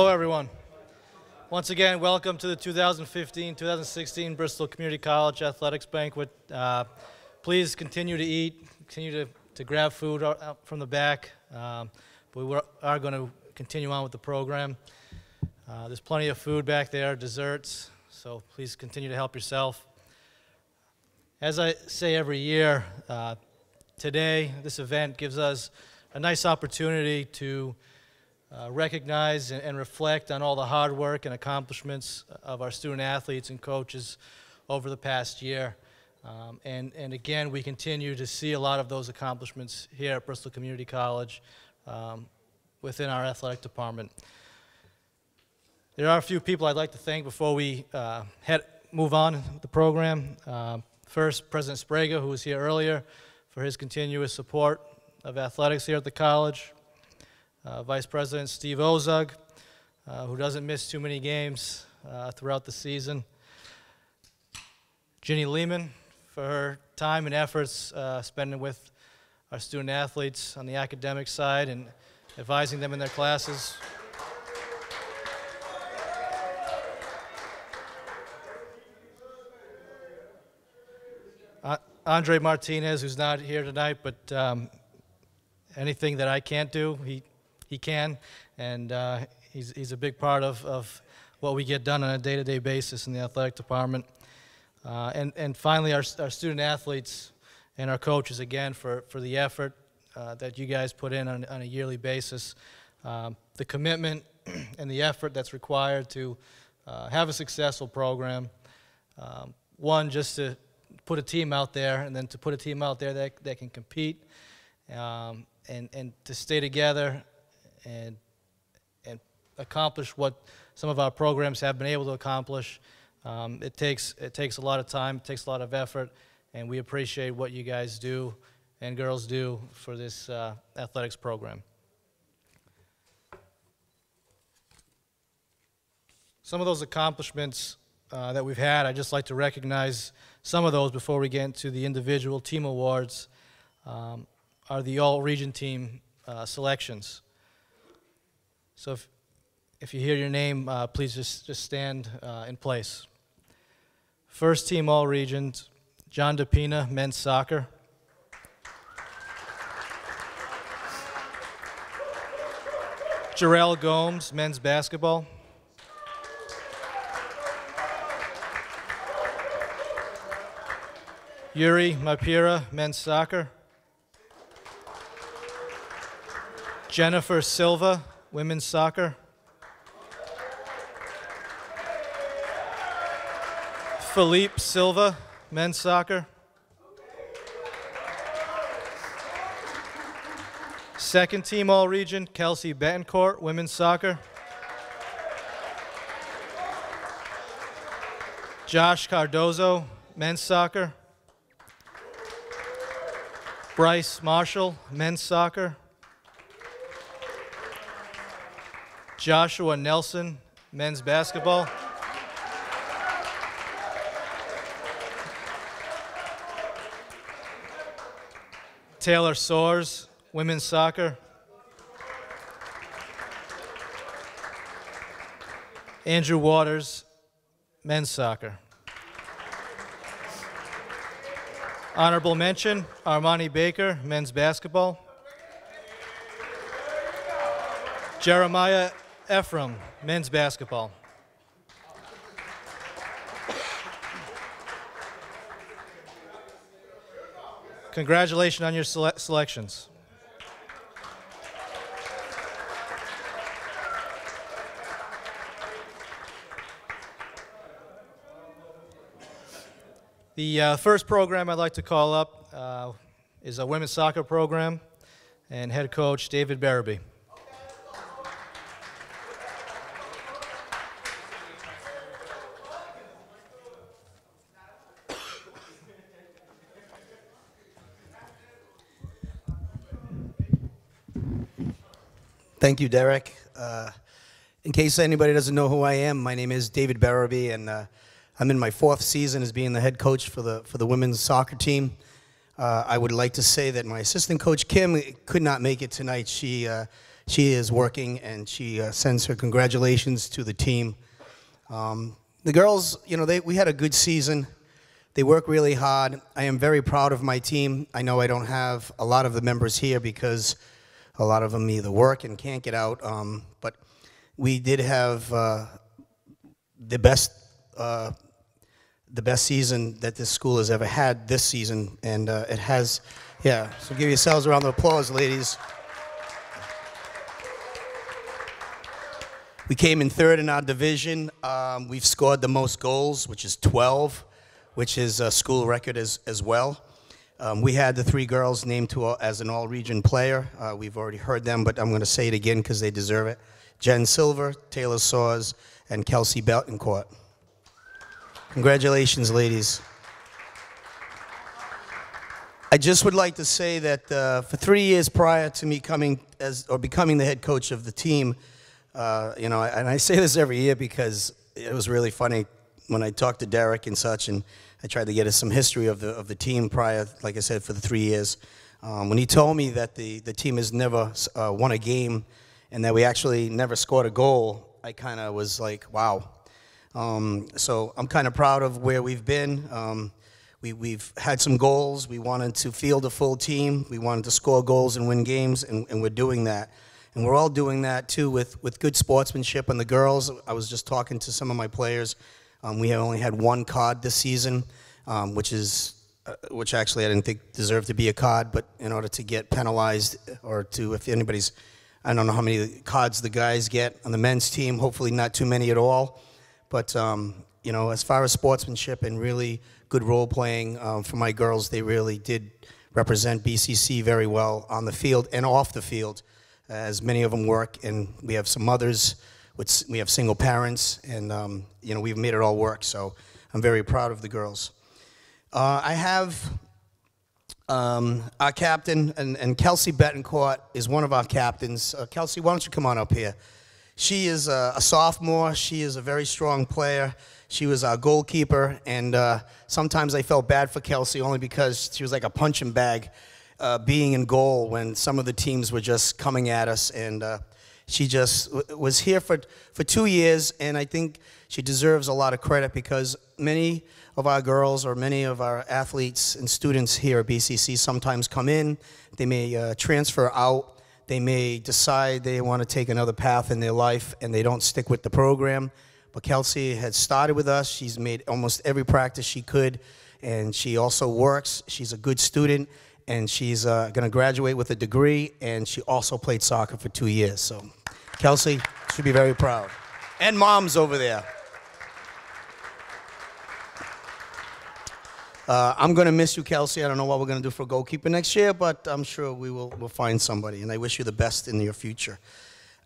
Hello, everyone. Once again, welcome to the 2015-2016 Bristol Community College Athletics Banquet. Uh, please continue to eat, continue to, to grab food out from the back. Um, but we are going to continue on with the program. Uh, there's plenty of food back there, desserts, so please continue to help yourself. As I say every year, uh, today, this event gives us a nice opportunity to uh, recognize and, and, reflect on all the hard work and accomplishments of our student athletes and coaches over the past year. Um, and, and again, we continue to see a lot of those accomplishments here at Bristol Community College um, within our athletic department. There are a few people I'd like to thank before we uh, head, move on with the program. Uh, first, President Sprague, who was here earlier, for his continuous support of athletics here at the college uh, Vice President Steve Ozug, uh, who doesn't miss too many games uh, throughout the season. Ginny Lehman for her time and efforts uh, spending with our student athletes on the academic side and advising them in their classes. Andre Martinez, who's not here tonight, but um, anything that I can't do, he he can, and uh, he's, he's a big part of, of what we get done on a day-to-day basis in the athletic department. Uh, and, and finally, our, our student athletes and our coaches, again, for, for the effort uh, that you guys put in on, on a yearly basis, um, the commitment and the effort that's required to uh, have a successful program. Um, one, just to put a team out there, and then to put a team out there that, that can compete, um, and, and to stay together and, and accomplish what some of our programs have been able to accomplish. Um, it, takes, it takes a lot of time, it takes a lot of effort, and we appreciate what you guys do and girls do for this uh, athletics program. Some of those accomplishments uh, that we've had, I'd just like to recognize some of those before we get into the individual team awards, um, are the all-region team uh, selections. So if, if you hear your name, uh, please just, just stand uh, in place. First team all regions, John DePina, men's soccer. Jarrell Gomes, men's basketball. Yuri Mapira, men's soccer. Jennifer Silva, women's soccer. Philippe Silva, men's soccer. Second team all region, Kelsey Betancourt, women's soccer. Josh Cardozo, men's soccer. Bryce Marshall, men's soccer. Joshua Nelson, men's basketball. Taylor Soares, women's soccer. Andrew Waters, men's soccer. Honorable mention, Armani Baker, men's basketball. Jeremiah Ephraim, men's basketball. Congratulations on your sele selections. The uh, first program I'd like to call up uh, is a women's soccer program and head coach David Barabee. Thank you, Derek. Uh, in case anybody doesn't know who I am, my name is David Barabee, and uh, I'm in my fourth season as being the head coach for the, for the women's soccer team. Uh, I would like to say that my assistant coach, Kim, could not make it tonight. She, uh, she is working, and she uh, sends her congratulations to the team. Um, the girls, you know, they, we had a good season. They work really hard. I am very proud of my team. I know I don't have a lot of the members here because a lot of them either work and can't get out. Um, but we did have uh, the best uh, the best season that this school has ever had this season, and uh, it has. Yeah, so give yourselves a round of applause, ladies. We came in third in our division. Um, we've scored the most goals, which is 12, which is a school record as, as well. Um, we had the three girls named to as an all-region player. Uh, we've already heard them, but I'm going to say it again because they deserve it. Jen Silva, Taylor Soares, and Kelsey Betancourt. Congratulations, ladies. I just would like to say that uh, for three years prior to me coming as or becoming the head coach of the team, uh, you know, and I say this every year because it was really funny when I talked to Derek and such, and I tried to get us some history of the of the team prior, like I said, for the three years. Um, when he told me that the the team has never uh, won a game, and that we actually never scored a goal, I kind of was like, wow. Um, so I'm kind of proud of where we've been. Um, we, we've had some goals. We wanted to field a full team. We wanted to score goals and win games, and, and we're doing that. And we're all doing that too with, with good sportsmanship. And the girls, I was just talking to some of my players. Um, we have only had one cod this season, um, which is uh, which actually I didn't think deserved to be a cod, but in order to get penalized or to if anybody's, I don't know how many cods the guys get on the men's team. Hopefully not too many at all. But um, you know, as far as sportsmanship and really good role playing um, for my girls, they really did represent BCC very well on the field and off the field as many of them work, and we have some mothers, with, we have single parents, and um, you know we've made it all work. So I'm very proud of the girls. Uh, I have um, our captain, and, and, Kelsey Betancourt is one of our captains. Uh, Kelsey, why don't you come on up here? She is a, a, sophomore. She is a very strong player. She was our goalkeeper, and uh, sometimes I felt bad for Kelsey only because she was like a punching bag uh, being in goal when some of the teams were just coming at us. And uh, she just was here for, for two years, and I think she deserves a lot of credit because many of our girls or many of our athletes and students here at BCC sometimes come in, they may uh, transfer out, they may decide they want to take another path in their life and they don't stick with the program. But Kelsey had started with us. She's made almost every practice she could, and she also works. She's a good student, and she's uh, going to graduate with a degree, and she also played soccer for two years. So, Kelsey should be very proud. And mom's over there. Uh, I'm going to miss you, Kelsey. I don't know what we're going to do for goalkeeper next year, but I'm sure we will we'll find somebody, and I wish you the best in your future.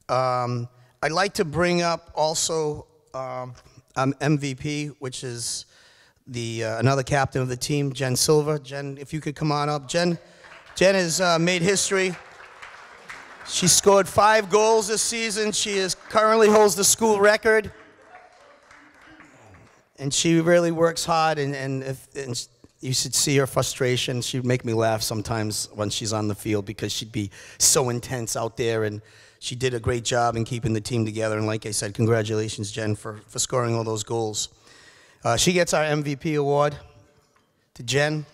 Um, I'd like to bring up also um, MVP, which is the uh, another captain of the team, Jen Silva. Jen, if you could come on up. Jen, Jen has uh, made history. She scored five goals this season. She is currently holds the school record. And she really works hard, and, and, if, and you should see her frustration. She'd make me laugh sometimes when she's on the field because she'd be so intense out there. And she did a great job in keeping the team together. And like I said, congratulations, Jen, for, for scoring all those goals. Uh, she gets our MVP award to Jen.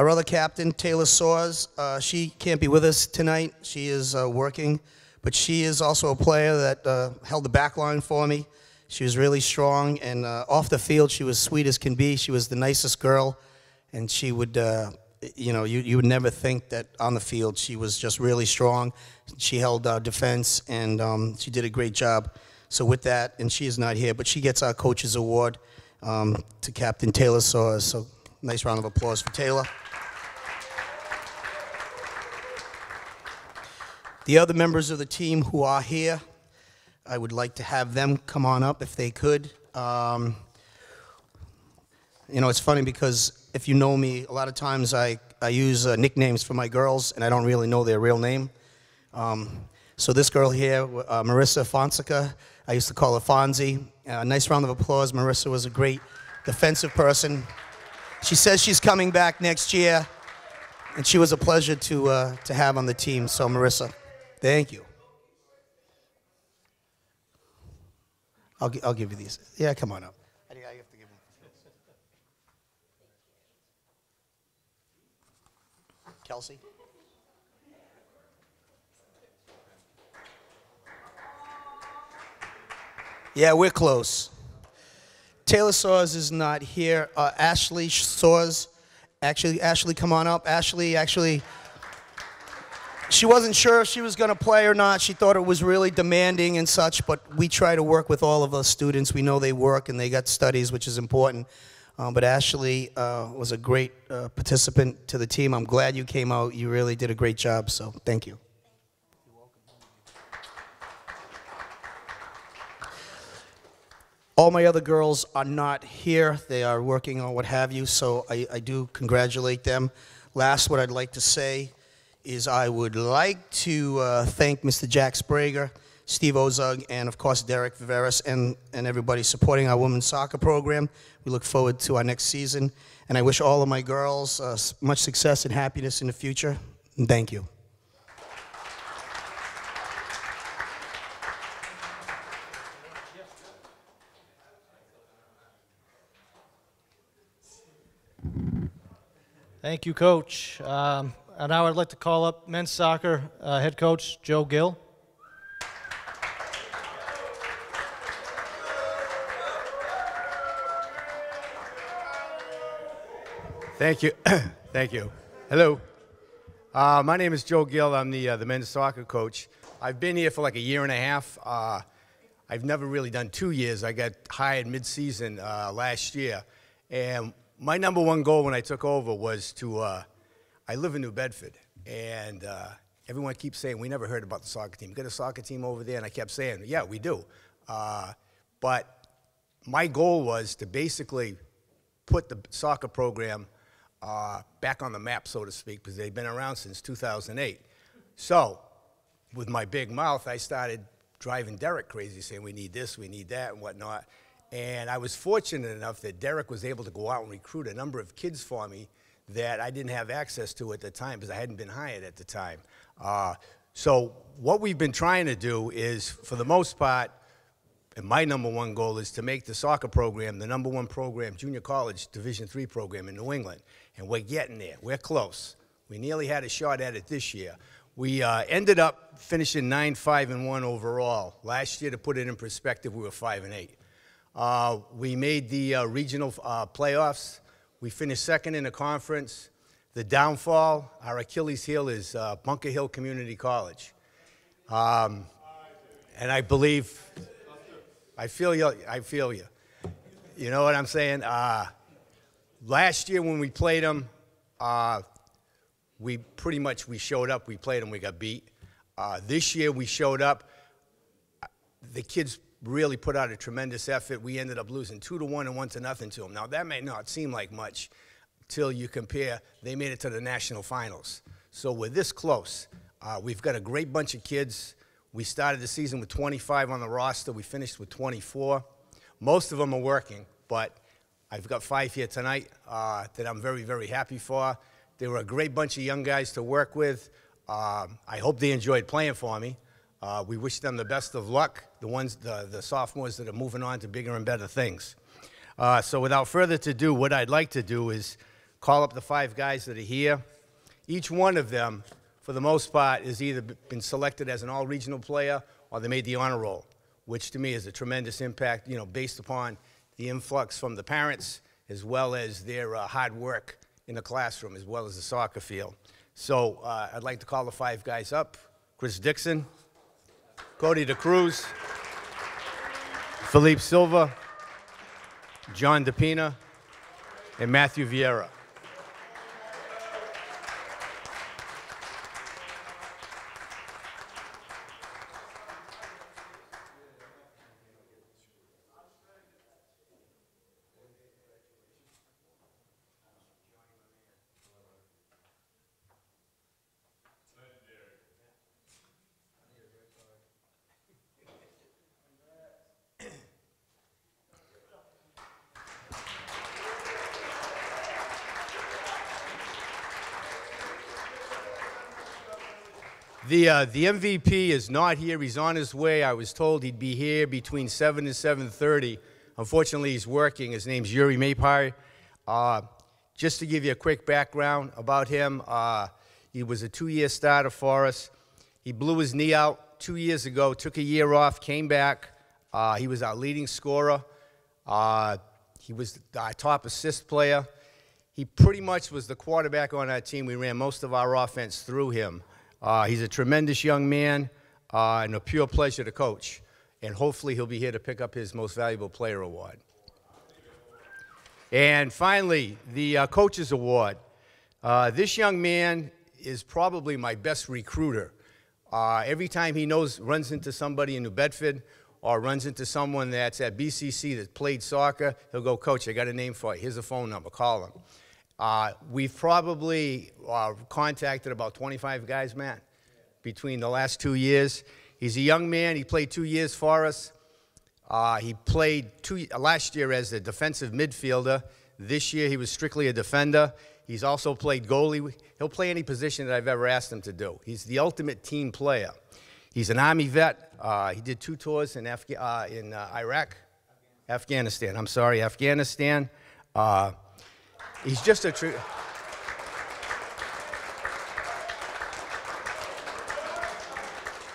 Our other captain, Taylor Soares, uh, she can't be with us tonight. She is uh, working, but she is also a player that uh, held the back line for me. She was really strong, and uh, off the field, she was sweet as can be. She was the nicest girl, and she would uh, you know, you, you would never think that on the field she was just really strong. She held our defense and um, she did a great job. So with that, and she is not here, but she gets our coach's award um, to Captain Taylor Soares. So nice round of applause for Taylor. The other members of the team who are here, I would like to have them come on up if they could. Um, you know, it's funny because if you know me, a lot of times I, I use uh, nicknames for my girls, and I don't really know their real name. Um, so this girl here, uh, Marissa Fonseca, I used to call her Fonzie. Uh, nice round of applause. Marissa was a great defensive person. She says she's coming back next year, and she was a pleasure to, uh, to have on the team. So, Marissa, thank you. I'll, I'll give you these. Yeah, come on up. I have to give them. Kelsey? Yeah, we're close. Taylor Soares is not here. Uh, Ashley Saws, actually, Ashley, come on up. Ashley, actually, she wasn't sure if she was going to play or not. She thought it was really demanding and such, but we try to work with all of our students. We know they work and they got studies, which is important. Um, but Ashley uh, was a great uh, participant to the team. I'm glad you came out. You really did a great job, so thank you. All my other girls are not here. They are working on what have you, so I, I do congratulate them. Last, what I'd like to say is I would like to uh, thank Mr. Jack Sprague, Steve Ozug, and of course Derek Viveiros and, and everybody supporting our women's soccer program. We look forward to our next season, and I wish all of my girls uh, much success and happiness in the future. And thank you. Thank you, Coach. Um, and now I'd like to call up men's soccer uh, head coach Joe Gill. Thank you. Thank you. Hello. Uh, my name is Joe Gill. I'm the, uh, the men's soccer coach. I've been here for like a year and a half. Uh, I've never really done two years. I got hired mid-season uh, last year. And my number one goal when I took over was to, uh, I live in New Bedford. And uh, everyone keeps saying, we never heard about the soccer team. Got a soccer team over there? And I kept saying, yeah, we do. Uh, but my goal was to basically put the soccer program uh, back on the map, so to speak, because they've been around since 2008. So, with my big mouth, I started driving Derek crazy, saying we need this, we need that, and whatnot. And I was fortunate enough that Derek was able to go out and recruit a number of kids for me that I didn't have access to at the time because I hadn't been hired at the time. Uh, so, what we've been trying to do is, for the most part, and my number one goal is to make the soccer program the number one program, junior college Division three program in New England. And we're getting there. We're close. We nearly had a shot at it this year. We uh, ended up finishing 9 5 and 1 overall. Last year, to put it in perspective, we were 5 and 8. Uh, we made the uh, regional uh, playoffs. We finished second in the conference. The downfall, our Achilles heel, is uh, Bunker Hill Community College. Um, and I believe I feel you. I feel you. You know what I'm saying? Uh, last year when we played them, uh, we pretty much we showed up. We played them. We got beat. Uh, this year we showed up. The kids really put out a tremendous effort. We ended up losing two to one and one to nothing to them. Now that may not seem like much till you compare. They made it to the national finals. So we're this close. Uh, we've got a great bunch of kids. We started the season with 25 on the roster. We finished with 24. Most of them are working, but I've got five here tonight uh, that I'm very, very happy for. They were a great bunch of young guys to work with. Um, I hope they enjoyed playing for me. Uh, we wish them the best of luck, the ones, the, the sophomores that are moving on to bigger and better things. Uh, so without further ado, what I'd like to do is call up the five guys that are here. Each one of them, for the most part, has either been selected as an all-regional player or they made the honor roll, which to me is a tremendous impact, you know, based upon the influx from the parents as well as their uh, hard work in the classroom as well as the soccer field. So uh, I'd like to call the five guys up. Chris Dixon, Cody DeCruz, Philippe Silva, John DePina, and Matthew Vieira. Uh, the MVP is not here. He's on his way. I was told he'd be here between 7 and 7.30. Unfortunately, he's working. His name's Yuri Mapire. Uh, just to give you a quick background about him, uh, he was a two-year starter for us. He blew his knee out two years ago, took a year off, came back. Uh, he was our leading scorer. Uh, he was our top assist player. He pretty much was the quarterback on our team. We ran most of our offense through him. Uh, he's a tremendous young man uh, and a pure pleasure to coach. And hopefully he'll be here to pick up his Most Valuable Player Award. And finally, the uh, Coaches Award. Uh, this young man is probably my best recruiter. Uh, every time he knows, runs into somebody in New Bedford or runs into someone that's at BCC that played soccer, he'll go, Coach, I got a name for you. Here's a phone number. Call him. Uh, we've probably uh, contacted about 25 guys, Matt, between the last two years. He's a young man. He played two years for us. Uh, he played two, last year as a defensive midfielder. This year he was strictly a defender. He's also played goalie. He'll play any position that I've ever asked him to do. He's the ultimate team player. He's an Army vet. Uh, he did two tours in, Afga- uh, in uh, Iraq, Afghanistan. I'm sorry, Afghanistan. He's just a true.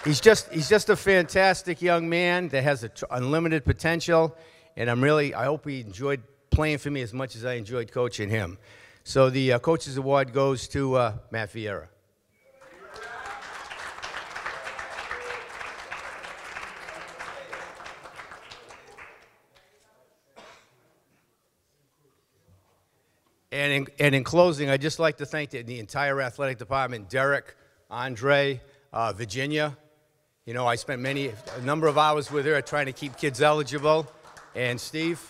He's just, he's just a fantastic young man that has tr- unlimited potential, and I'm really, I hope he enjoyed playing for me as much as I enjoyed coaching him. So the uh, Coaches Award goes to uh, Matt Vieira. And in, and in closing, I'd just like to thank the, the entire athletic department, Derek, Andre, uh, Virginia. You know, I spent many, a number of hours with her trying to keep kids eligible, and Steve.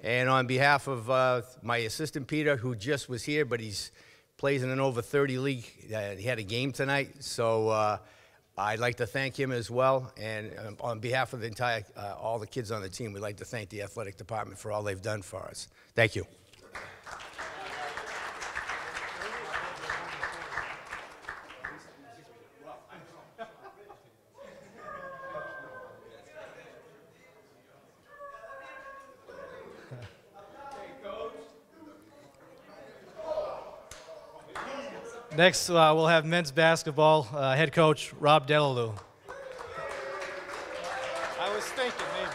And on behalf of uh, my assistant Peter, who just was here, but he's plays in an over 30 league, uh, he had a game tonight, so uh, I'd like to thank him as well. And um, on behalf of the entire, uh, all the kids on the team, we'd like to thank the athletic department for all they've done for us. Thank you. Next, uh, we'll have men's basketball uh, head coach Rob Delalue. I was thinking maybe.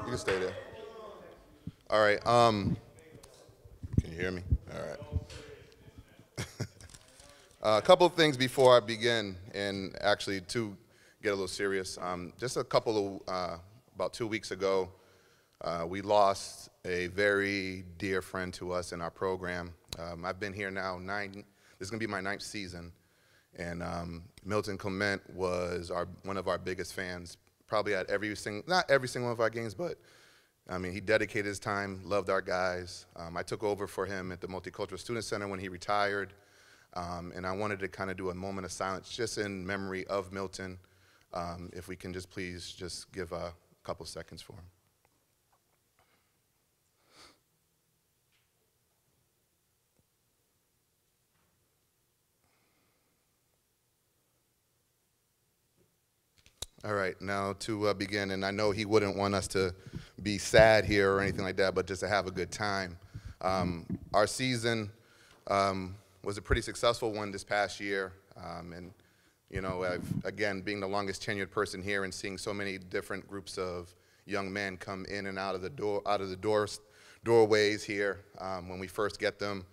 You can stay there. All right. Um, can you hear me? All right. uh, a couple of things before I begin, and actually to get a little serious. Um, just a couple of uh, about two weeks ago, uh, we lost a very dear friend to us in our program. Um, I've been here now nine. This is gonna be my ninth season, and um, Milton Clement was our one of our biggest fans. Probably at every single, not every single one of our games, but I mean, he dedicated his time, loved our guys. Um, I took over for him at the Multicultural Student Center when he retired, um, and I wanted to kind of do a moment of silence just in memory of Milton. Um, if we can just please just give a couple seconds for him. All right, now to uh, begin, and I know he wouldn't want us to be sad here or anything like that, but just to have a good time. Um, our season um, was a pretty successful one this past year, um, and you know, I've, again, being the longest tenured person here and seeing so many different groups of young men come in and out of the door, out of the doors, doorways here um, when we first get them.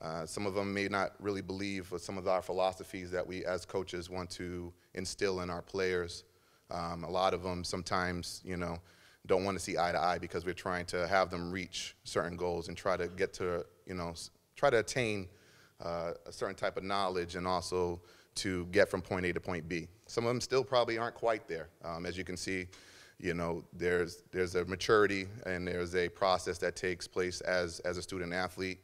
Uh, some of them may not really believe some of our philosophies that we as coaches want to instill in our players. Um, a lot of them sometimes, you know, don't want to see eye to eye because we're trying to have them reach certain goals and try to get to, you know, try to attain uh, a certain type of knowledge and also to get from point A to point B. Some of them still probably aren't quite there. Um, as you can see, you know, there's, there's a maturity and there's a process that takes place as, as a student athlete.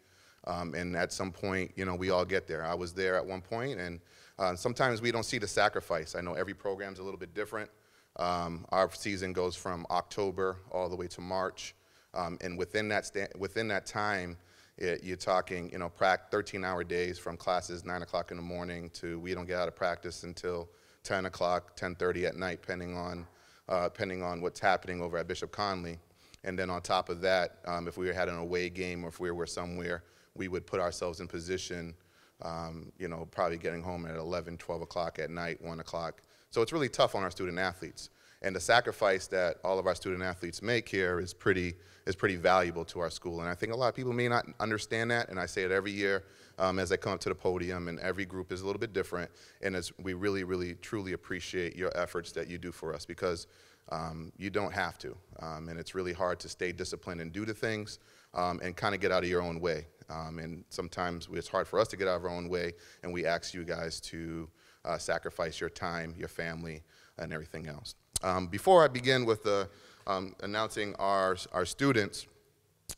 Um, and at some point, you know, we all get there. I was there at one point, and uh, sometimes we don't see the sacrifice. I know every program's a little bit different. Um, our season goes from October all the way to March, um, and within that within that time, it, you're talking, you know, prac 13-hour days from classes 9 o'clock in the morning to we don't get out of practice until 10 o'clock, 10:30 at night, depending on uh, depending on what's happening over at Bishop Connolly. And then on top of that, um, if we had an away game or if we were somewhere, we would put ourselves in position, um, you know, probably getting home at 11, 12 o'clock at night, 1 o'clock. So it's really tough on our student athletes. And the sacrifice that all of our student athletes make here is pretty, is pretty valuable to our school. And I think a lot of people may not understand that, and I say it every year um, as I come up to the podium, and every group is a little bit different. And it's, we really, really, truly appreciate your efforts that you do for us because um, you don't have to. Um, and it's really hard to stay disciplined and do the things um, and kind of get out of your own way. Um, and sometimes it's hard for us to get out of our own way, and we ask you guys to uh, sacrifice your time, your family, and everything else. Um, before I begin with the, um, announcing our, our students,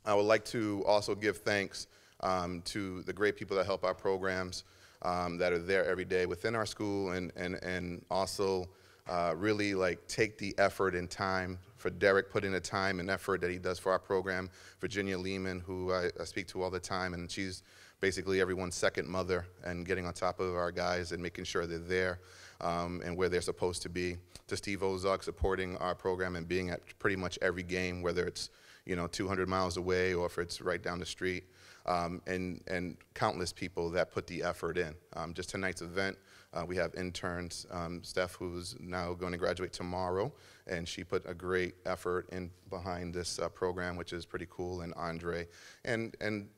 I would like to also give thanks um, to the great people that help our programs um, that are there every day within our school and, and, and also uh, really like take the effort and time for Derek putting the time and effort that he does for our program. Virginia Lehman, who I, I speak to all the time, and she's basically everyone's second mother and getting on top of our guys and making sure they're there um, and where they're supposed to be. To Steve Ozug supporting our program and being at pretty much every game, whether it's you know 200 miles away or if it's right down the street, um, and and countless people that put the effort in. Um, just tonight's event, uh, we have interns, um, Steph, who's now going to graduate tomorrow, and she put a great effort in behind this uh, program, which is pretty cool. And Andre, and and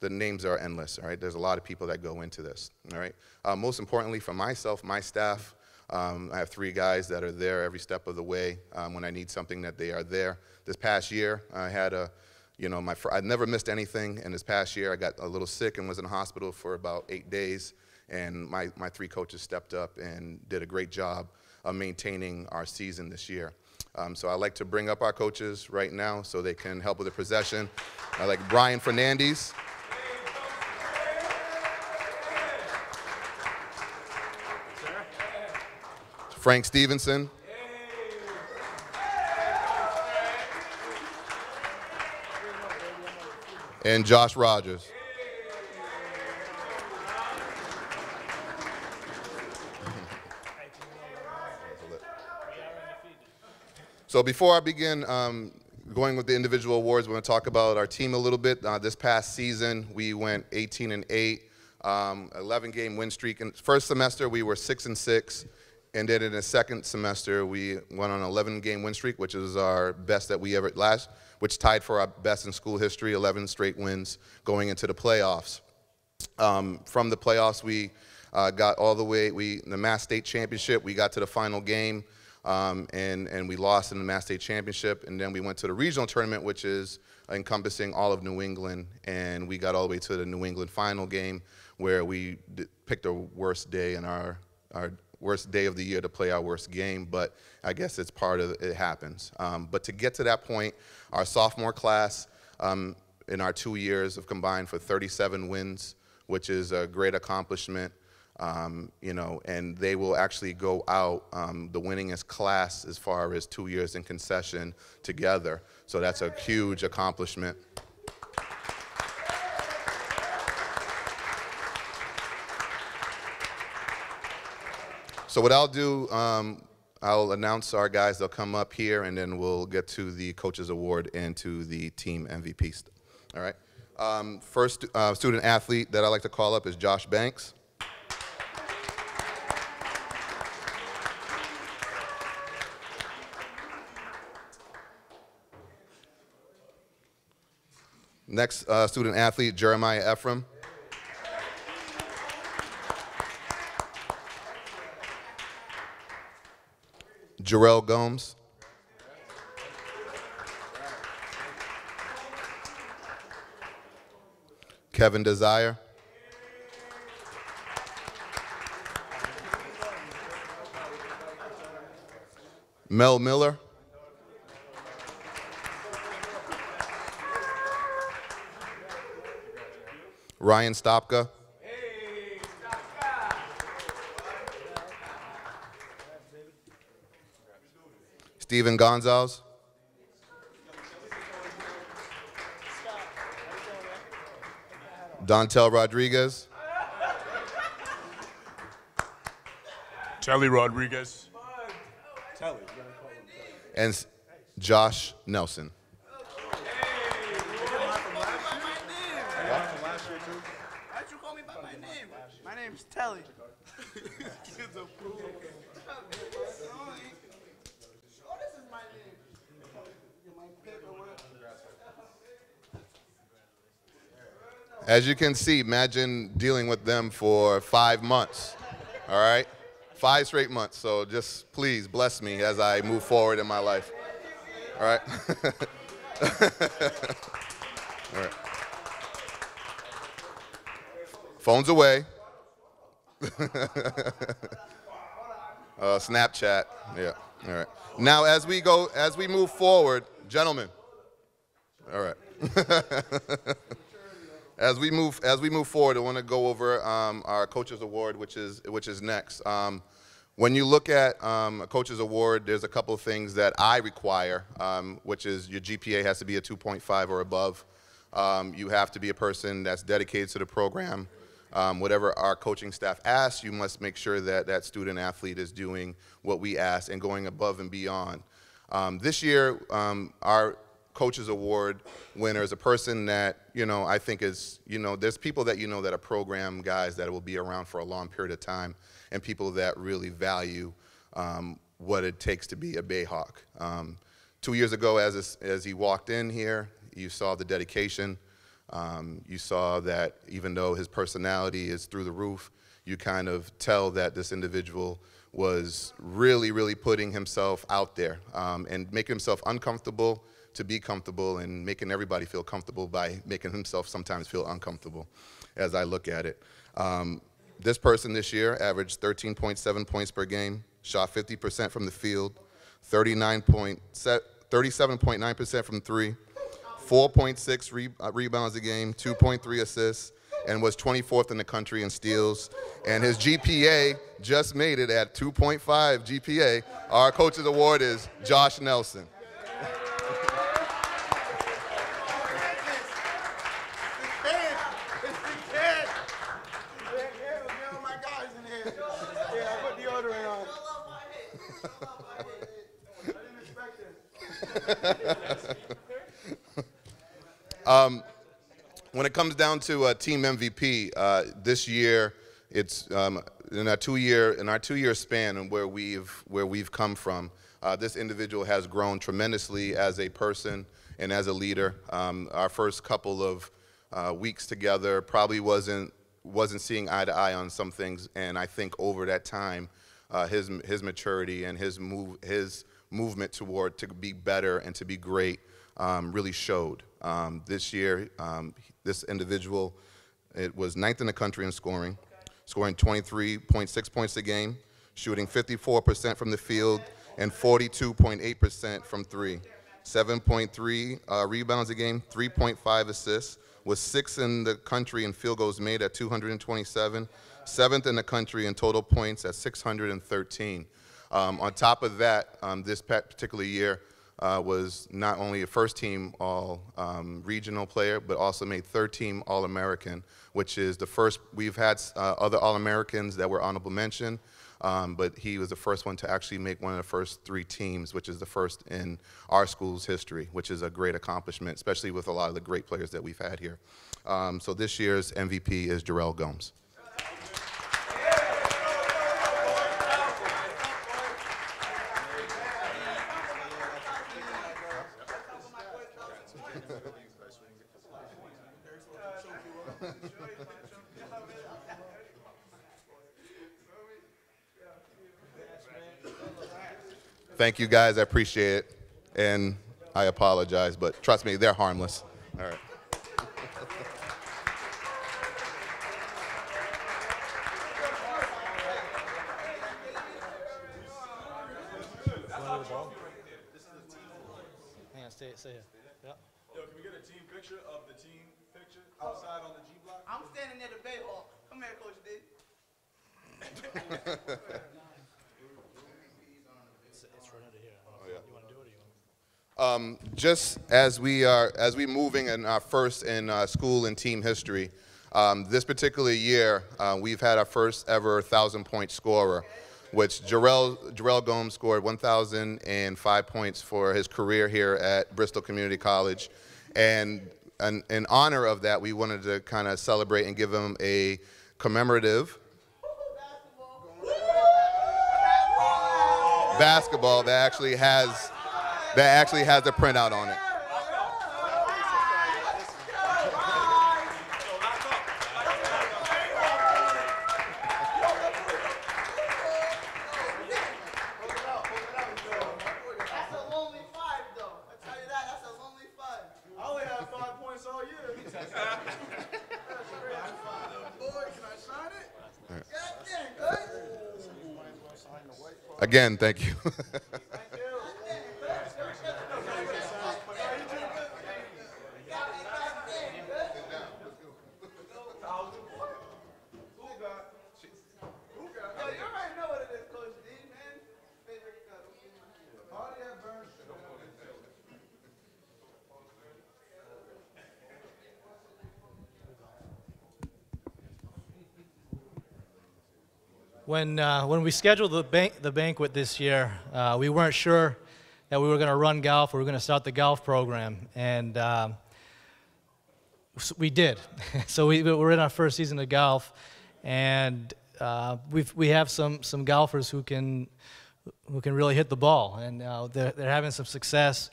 the names are endless, all right? There's a lot of people that go into this, all right? Uh, most importantly, for myself, my staff, um, I have three guys that are there every step of the way. Um, when I need something, that they are there. This past year, I had a, you know, my I never missed anything. And this past year, I got a little sick and was in the hospital for about eight days. And my, my three coaches stepped up and did a great job of maintaining our season this year. Um, so I'd like to bring up our coaches right now so they can help with the possession. I like Brian Fernandez. Frank Stevenson. And Josh Rogers. So before I begin um, going with the individual awards, we're going to talk about our team a little bit. Uh, this past season, we went 18 and 8, um, 11 game win streak. First semester, we were 6 and 6. And then in the second semester, we went on an 11 game win streak, which is our best that we ever last, which tied for our best in school history, 11 straight wins going into the playoffs. Um, from the playoffs, we uh, got all the way, we the Mass State Championship, we got to the final game um, and, and we lost in the Mass State Championship. And then we went to the regional tournament, which is encompassing all of New England, and we got all the way to the New England final game where we picked the worst day in our, our worst day of the year to play our worst game, but I guess it's part of it happens. Um, but to get to that point, our sophomore class um, in our two years have combined for 37 wins, which is a great accomplishment. Um, you know, and they will actually go out um, the winningest class as far as two years in concession together. So that's a huge accomplishment. So what I'll do, um, I'll announce our guys. They'll come up here, and then we'll get to the coaches award and to the team MVP. All right. Um, first uh, student athlete that I like to call up is Josh Banks. Next uh, student athlete, Jeremiah Ephraim. Jarrell Gomes. Kevin Desire. Mel Miller. Ryan Stopka. Stephen Gonzalez. Dontel Rodriguez, Telly Rodriguez. and Josh Nelson. Why'd you call me by my name? My name's Telly. As you can see, imagine dealing with them for five months. All right? Five straight months. So just please bless me as I move forward in my life. All right? All right. Phones away. uh, Snapchat. Yeah. All right. Now, as we go, as we move forward, gentlemen. All right. As we move as we move forward, I want to go over um, our coaches award, which is which is next. Um, when you look at um, a coaches award, there's a couple of things that I require, um, which is your GPA has to be a 2.5 or above. Um, you have to be a person that's dedicated to the program. Um, whatever our coaching staff asks, you must make sure that that student athlete is doing what we ask and going above and beyond. This year, our coaches award winner is a person that you know I think is you know there's people that you know that are program guys that will be around for a long period of time, and people that really value um, what it takes to be a Bayhawk. Um, two years ago, as as he walked in here, you saw the dedication. Um, you saw that even though his personality is through the roof, you kind of tell that this individual was really, really putting himself out there um, and making himself uncomfortable to be comfortable and making everybody feel comfortable by making himself sometimes feel uncomfortable as I look at it. Um, this person this year averaged 13.7 points per game, shot 50% from the field, 37.9% from three, 4.6 re- uh, rebounds a game, 2.3 assists, and was 24th in the country in steals. And his GPA just made it at 2.5 GPA. Our coach's award is Josh Nelson. when it comes down to uh, team MVP, uh, this year it's um, in our two-year in our two-year span and where we've where we've come from. Uh, this individual has grown tremendously as a person and as a leader. Um, our first couple of uh, weeks together probably wasn't wasn't seeing eye to eye on some things, and I think over that time, uh, his his maturity and his move his movement toward to be better and to be great um, really showed. Um, this year, um, this individual, it was ninth in the country in scoring, scoring 23.6 points a game, shooting 54% from the field, and 42.8% from three. 7.3 uh, rebounds a game, 3.5 assists, was sixth in the country in field goals made at 227, seventh in the country in total points at 613. Um, on top of that, um, this particular year, uh, was not only a first team all um, regional player, but also made third team All American, which is the first. We've had uh, other All Americans that were honorable mention, um, but he was the first one to actually make one of the first three teams, which is the first in our school's history, which is a great accomplishment, especially with a lot of the great players that we've had here. Um, so this year's MVP is Jarrell Gomes. Thank you guys, I appreciate it. And I apologize, but trust me, they're harmless. All right. Hang on, stay, stay here. Yep. Yo, can we get a team picture of the team picture outside on the G block? I'm standing near the Bayhawk. Come here, Coach D. It's, it's right under here. Oh, yeah. You want to do it or you want Um, just as we are as we moving in our first in uh, school and team history, Um, this particular year, uh, we've had our first ever 1,000 point scorer, which Jarrell, Jarrell Gomes scored 1,005 points for his career here at Bristol Community College. And in, in honor of that, we wanted to kind of celebrate and give him a commemorative basketball that actually has that actually has a printout on it. That's a lonely five, though. I tell you that, that's a lonely five. I only had five points all year. Boy, can I sign it? God damn, good. Again, thank you. Yo, you already know what it is, Coach D, man. Favorite cup. Party at Burns. When, uh, when we scheduled the, ban- the banquet this year, uh, we weren't sure that we were going to run golf we were going to start the golf program. And um, s- we did. so we, we're in our first season of golf. And uh, we've, we have some, some golfers who can, who can really hit the ball. And uh, they're, they're having some success.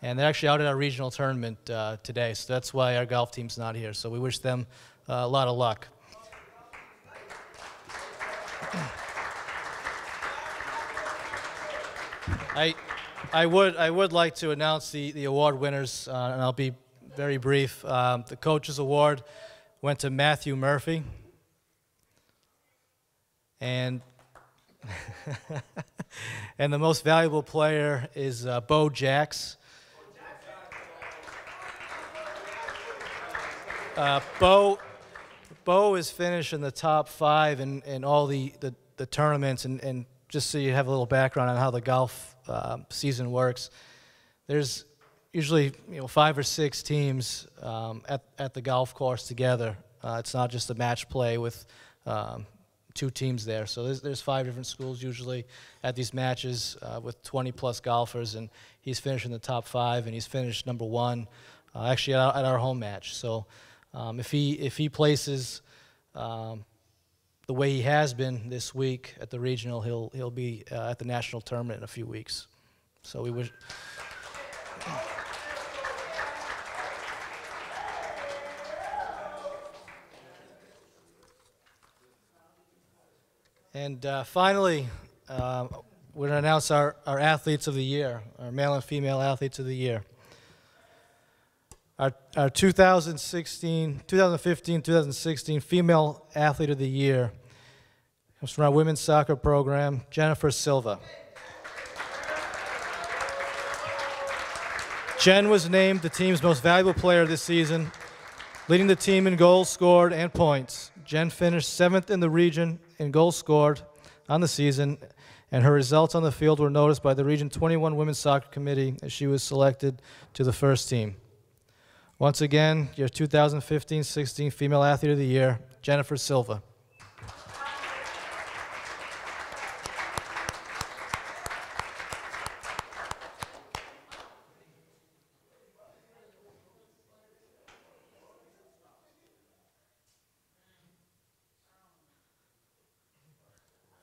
And they're actually out at our regional tournament uh, today. So that's why our golf team's not here. So we wish them uh, a lot of luck. I, I would, I would like to announce the, the award winners, uh, and I'll be very brief. Um, the coaches award went to Matthew Murphy, and and the most valuable player is uh, Bo Jacks. Uh, Bo, Bo is finished in the top five in, in all the, the, the tournaments, and, and just so you have a little background on how the golf um, season works, there's usually you know five or six teams um, at, at the golf course together. Uh, it's not just a match play with um, two teams there. So there's, there's five different schools usually at these matches uh, with 20 plus golfers, and he's finished in the top five, and he's finished number one, uh, actually at our, at our home match. So um, if he if he places um, the way he has been this week at the regional, he'll he'll be uh, at the national tournament in a few weeks. So we wish. And uh, finally, uh, we're going to announce our, our athletes of the year, our male and female athletes of the year. Our, our 2016, 2015, 2016 female athlete of the year comes from our women's soccer program, Jennifer Silva. Jen was named the team's most valuable player this season, leading the team in goals scored and points. Jen finished seventh in the region in goals scored on the season, and her results on the field were noticed by the Region 21 Women's Soccer Committee as she was selected to the first team. Once again, your 2015 16 Female Athlete of the Year, Jennifer Silva.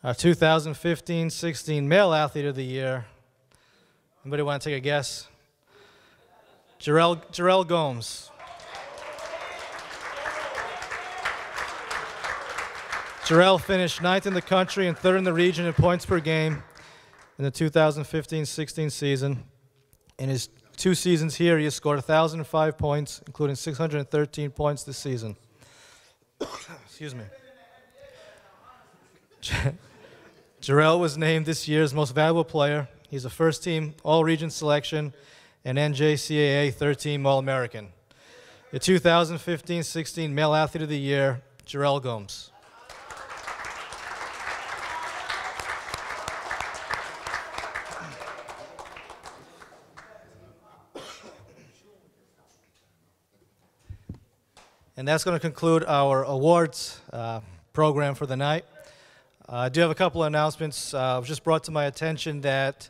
Uh, Our 2015 16 Male Athlete of the Year. Anybody want to take a guess? Jarrell, Jarrell Gomes. Jarrell finished ninth in the country and third in the region in points per game in the 2015 16 season. In his two seasons here, he has scored 1,005 points, including 613 points this season. Excuse me. Jarrell was named this year's most valuable player. He's a first team All Region selection and NJCAA 13 All American. The 2015 16 Male Athlete of the Year, Jarrell Gomes. And that's going to conclude our awards uh, program for the night. Uh, I do have a couple of announcements. Uh, just brought to my attention that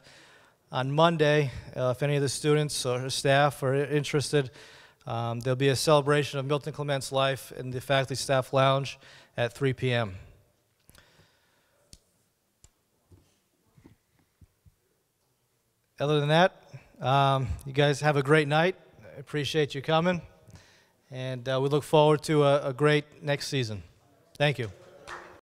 on Monday, uh, if any of the students or staff are interested, um, there'll be a celebration of Milton Clement's life in the faculty staff lounge at 3 p.m. Other than that, um, you guys have a great night. I appreciate you coming, and uh, we look forward to a, a great next season. Thank you.